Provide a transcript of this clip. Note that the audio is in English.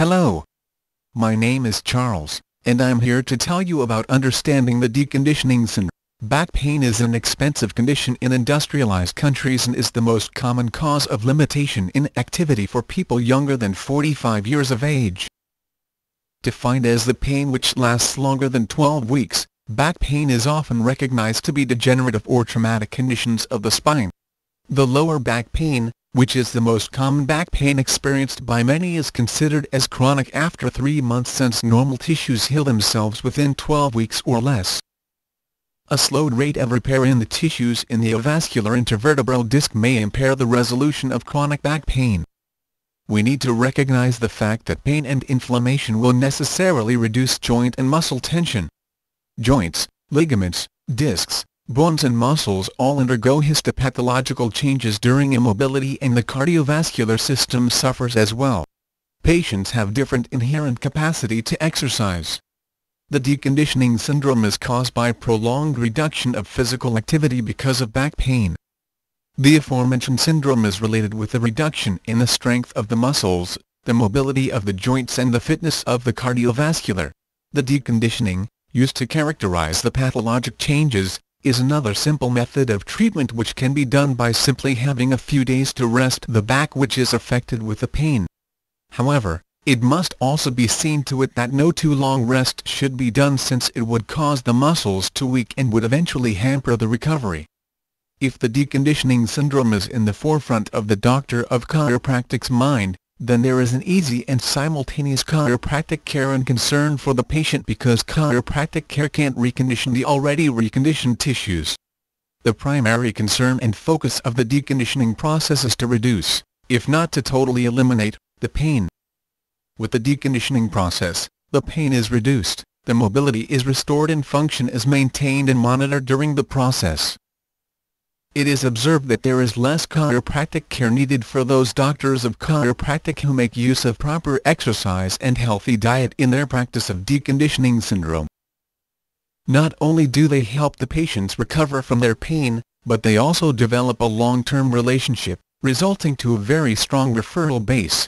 Hello. My name is Charles, and I'm here to tell you about understanding the deconditioning syndrome. Back pain is an expensive condition in industrialized countries and is the most common cause of limitation in activity for people younger than 45 years of age. Defined as the pain which lasts longer than 12 weeks, back pain is often recognized to be degenerative or traumatic conditions of the spine. The lower back pain, which is the most common back pain experienced by many is considered as chronic after three months since normal tissues heal themselves within 12 weeks or less. A slowed rate of repair in the tissues in the avascular intervertebral disc may impair the resolution of chronic back pain. We need to recognize the fact that pain and inflammation will necessarily reduce joint and muscle tension. Joints, ligaments, discs, bones and muscles all undergo histopathological changes during immobility and the cardiovascular system suffers as well. Patients have different inherent capacity to exercise. The deconditioning syndrome is caused by prolonged reduction of physical activity because of back pain. The aforementioned syndrome is related with the reduction in the strength of the muscles, the mobility of the joints and the fitness of the cardiovascular. The deconditioning, used to characterize the pathologic changes, is another simple method of treatment which can be done by simply having a few days to rest the back which is affected with the pain. However, it must also be seen to it that no too long rest should be done since it would cause the muscles to weak and would eventually hamper the recovery. If the deconditioning syndrome is in the forefront of the doctor of chiropractic's mind, then there is an easy and simultaneous chiropractic care and concern for the patient because chiropractic care can't recondition the already reconditioned tissues. The primary concern and focus of the deconditioning process is to reduce, if not to totally eliminate, the pain. With the deconditioning process, the pain is reduced, the mobility is restored and function is maintained and monitored during the process. It is observed that there is less chiropractic care needed for those doctors of chiropractic who make use of proper exercise and healthy diet in their practice of deconditioning syndrome. Not only do they help the patients recover from their pain, but they also develop a long-term relationship, resulting to a very strong referral base.